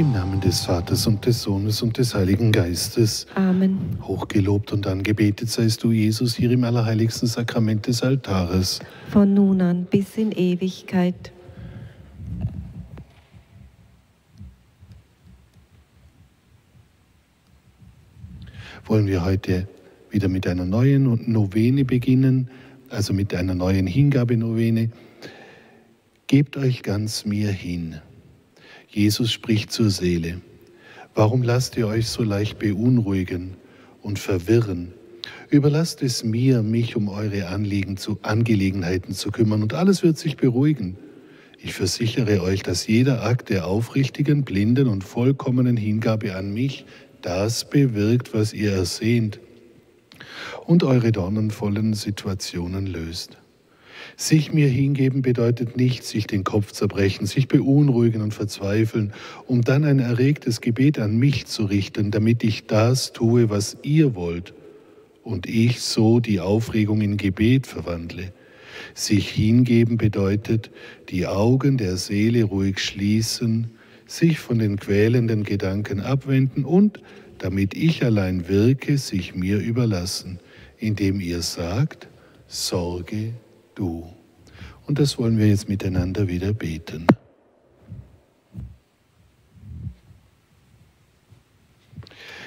Im Namen des Vaters und des Sohnes und des Heiligen Geistes. Amen. Hochgelobt und angebetet seist du, Jesus, hier im allerheiligsten Sakrament des Altares. Von nun an bis in Ewigkeit. Wollen wir heute wieder mit einer neuen Novene beginnen, also mit einer neuen Hingabenovene. Gebt euch ganz mir hin. Jesus spricht zur Seele. Warum lasst ihr euch so leicht beunruhigen und verwirren? Überlasst es mir, mich um eure Anliegen zu, Angelegenheiten zu kümmern und alles wird sich beruhigen. Ich versichere euch, dass jeder Akt der aufrichtigen, blinden und vollkommenen Hingabe an mich das bewirkt, was ihr ersehnt und eure dornenvollen Situationen löst. Sich mir hingeben bedeutet nicht sich den Kopf zerbrechen, sich beunruhigen und verzweifeln, um dann ein erregtes Gebet an mich zu richten, damit ich das tue, was ihr wollt und ich so die Aufregung in Gebet verwandle. Sich hingeben bedeutet, die Augen der Seele ruhig schließen, sich von den quälenden Gedanken abwenden und, damit ich allein wirke, sich mir überlassen, indem ihr sagt, Sorge du. Und das wollen wir jetzt miteinander wieder beten.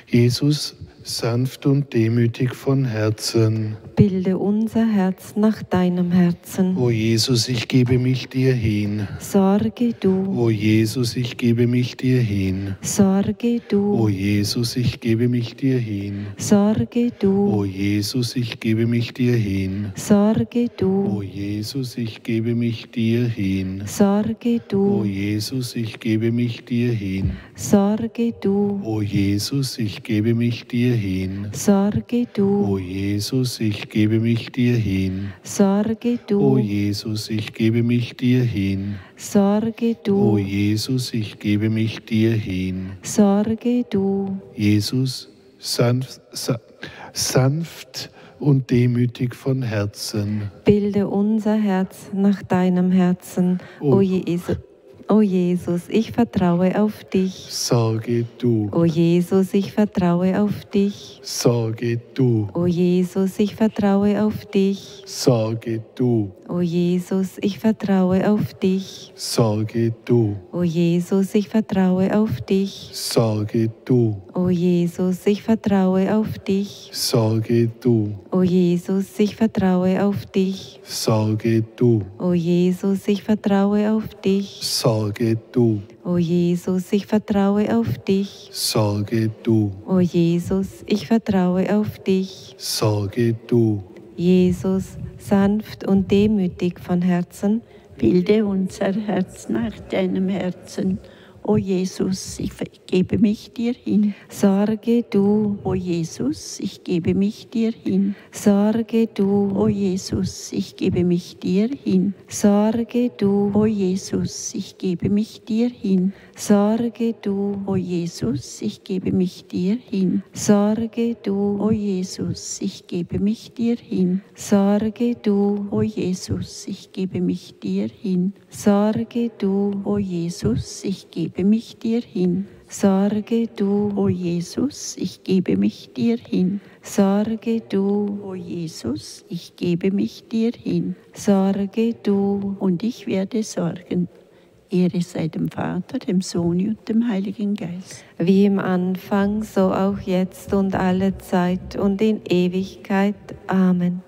Jesus, sanft und demütig von Herzen. Bilde unser Herz nach deinem Herzen. O Jesus, ich gebe mich dir hin. Sorge du. O Jesus, ich gebe mich dir hin. Sorge du. O Jesus, ich gebe mich dir hin. Sorge du. O Jesus, ich gebe mich dir hin. Sorge du. O Jesus, ich gebe mich dir hin. Sorge du. O Jesus, ich gebe mich dir hin. Sorge du. O Jesus, ich gebe mich dir hin. Sorge du. O Jesus, ich gebe mich dir hin. Sorge du. O Jesus, ich gebe mich dir hin. Sorge du. O Jesus, ich gebe mich dir hin. Sorge du. Jesus, sanft, sa, sanft und demütig von Herzen. Bilde unser Herz nach deinem Herzen, o, O- Jesus. O Jesus, ich vertraue auf dich. Sorge du, O Jesus, ich vertraue auf dich. sorge du, O Jesus, ich vertraue auf dich. sorge du, O Jesus, ich vertraue auf dich. sorge du, O Jesus, ich vertraue auf dich. sorge du, O Jesus, ich vertraue auf dich. sorge du, O Jesus, ich vertraue auf dich. sorge du, O Jesus, ich vertraue auf dich. sorge du, O Jesus, ich vertraue auf dich. sorge du, O Jesus, ich vertraue auf dich. sorge du. Jesus, sanft und demütig von Herzen, Bilde unser Herz nach deinem Herzen. O Jesus, ich gebe mich dir hin. sorge du, O Jesus, ich gebe mich dir hin. sorge du, O Jesus, ich gebe mich dir hin. sorge du, O Jesus, ich gebe mich dir hin. sorge du, O Jesus, ich gebe mich dir hin. sorge du, O Jesus, ich gebe mich dir hin. sorge du, O Jesus, ich gebe mich dir hin. sorge du, O Jesus, ich gebe mich dir hin. sorge du, O Jesus, ich gebe mich dir hin. sorge du, O Jesus, ich gebe mich dir hin. sorge du, Und ich werde sorgen. Ehre sei dem Vater, dem Sohn und dem Heiligen Geist. wie im Anfang, so auch jetzt und alle Zeit und in Ewigkeit. Amen.